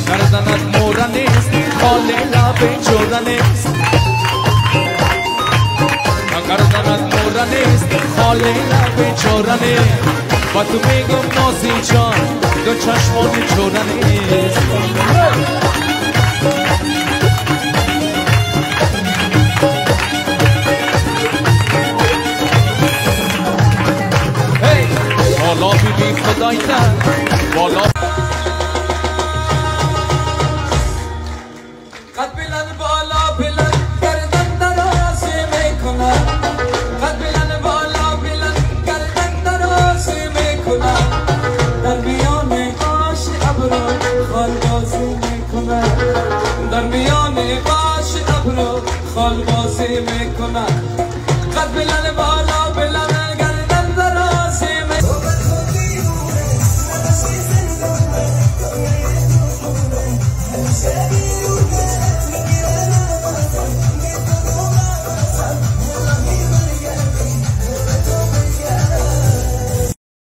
گردنت مورا نیست حال لب چورا نیست و گردنت مورا نیست حال لب نیست و تو میگم نازی جان دو چشمانی چورا نیست حالا بی خدای بالا قد بلند بالا بلند گردن دراز می‌کنم. قد بلند بالا بلند گردن دراز می‌کنم. در میان قاش ابرو خالبازی می‌کنم. در میان قاش ابرو خالبازی می‌کنم. قد بلند